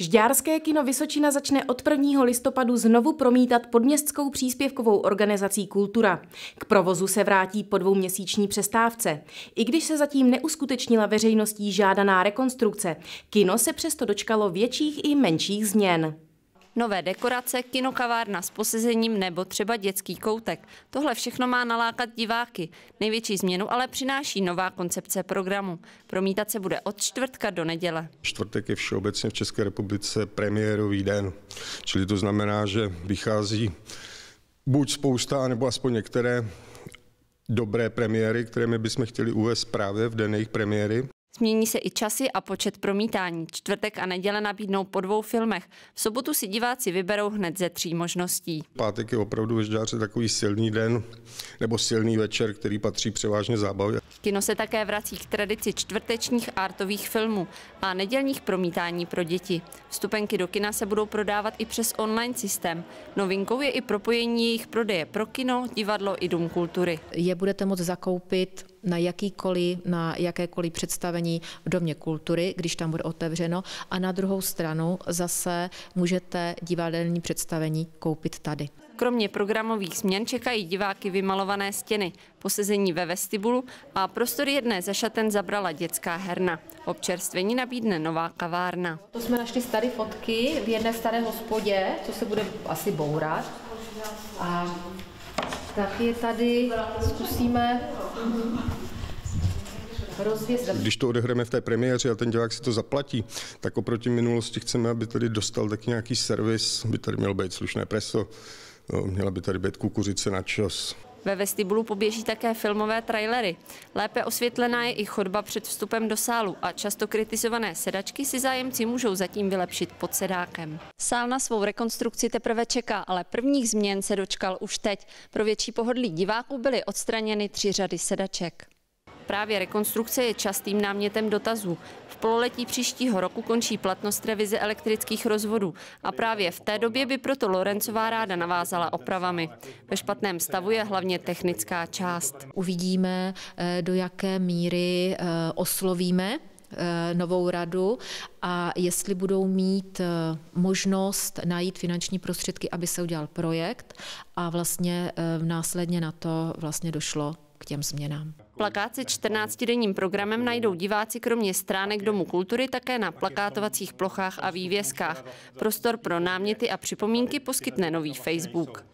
Žďárské kino Vysočina začne od 1. listopadu znovu promítat podměstskou příspěvkovou organizací Kultura. K provozu se vrátí po dvouměsíční přestávce. I když se zatím neuskutečnila veřejností žádaná rekonstrukce, kino se přesto dočkalo větších i menších změn. Nové dekorace, kinokavárna s posezením nebo třeba dětský koutek. Tohle všechno má nalákat diváky. Největší změnu ale přináší nová koncepce programu. Promítat se bude od čtvrtka do neděle. Čtvrtek je všeobecně v České republice premiérový den, čili to znamená, že vychází buď spousta, nebo aspoň některé dobré premiéry, které my bychom chtěli uvést právě v den jejich premiéry. Změní se i časy a počet promítání. Čtvrtek a neděle nabídnou po dvou filmech. V sobotu si diváci vyberou hned ze tří možností. Pátek je opravdu Žďárce takový silný den nebo silný večer, který patří převážně zábavě. Kino se také vrací k tradici čtvrtečních artových filmů a nedělních promítání pro děti. Vstupenky do kina se budou prodávat i přes online systém. Novinkou je i propojení jejich prodeje pro kino, divadlo i dům kultury. Je budete moct zakoupit na jakýkoliv, na jakékoliv představení v Domě kultury, když tam bude otevřeno. A na druhou stranu zase můžete divadelní představení koupit tady. Kromě programových změn čekají diváky vymalované stěny, posezení ve vestibulu a prostor jedné ze šaten zabrala dětská herna. Občerstvení nabídne nová kavárna. To jsme našli staré fotky v jedné staré hospodě, co se bude asi bourat. A tak je tady, zkusíme rozvěst. Když to odehrajeme v té premiéře a ten divák si to zaplatí, tak oproti minulosti chceme, aby tady dostal taky nějaký servis, by tady mělo být slušné preso, měla by tady být kukuřice na čas. Ve vestibulu poběží také filmové trailery. Lépe osvětlená je i chodba před vstupem do sálu a často kritizované sedačky si zájemci můžou zatím vylepšit pod sedákem. Sál na svou rekonstrukci teprve čeká, ale prvních změn se dočkal už teď. Pro větší pohodlí diváků byly odstraněny tři řady sedaček. Právě rekonstrukce je častým námětem dotazů. V pololetí příštího roku končí platnost revize elektrických rozvodů a právě v té době by proto Lorencová ráda navázala opravami. Ve špatném stavu je hlavně technická část. Uvidíme, eh, do jaké míry eh, oslovíme eh, novou radu a jestli budou mít možnost najít finanční prostředky, aby se udělal projekt a vlastně následně na to vlastně došlo k těm změnám. Plakát se 14-denním programem najdou diváci kromě stránek Domu kultury také na plakátovacích plochách a vývězkách. Prostor pro náměty a připomínky poskytne nový Facebook.